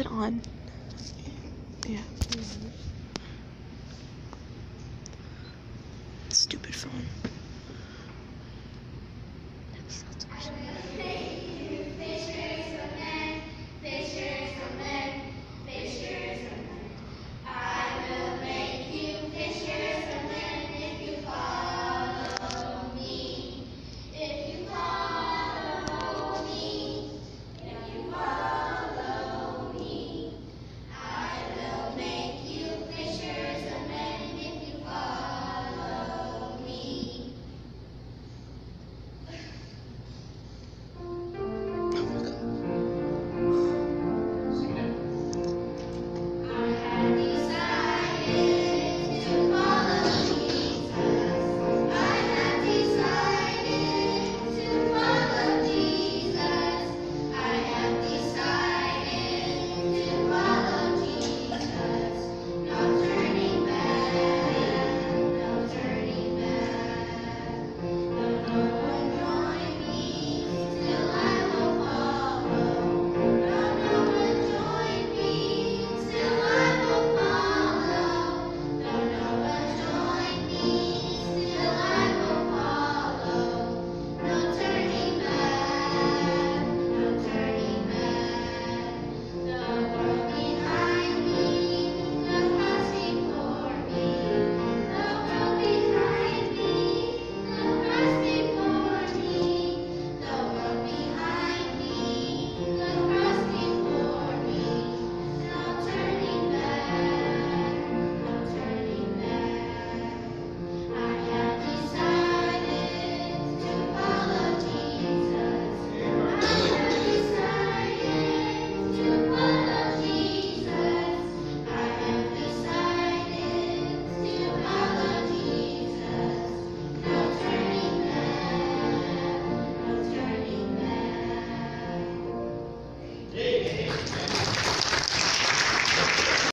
It on? Yeah. Mm-hmm. Stupid phone.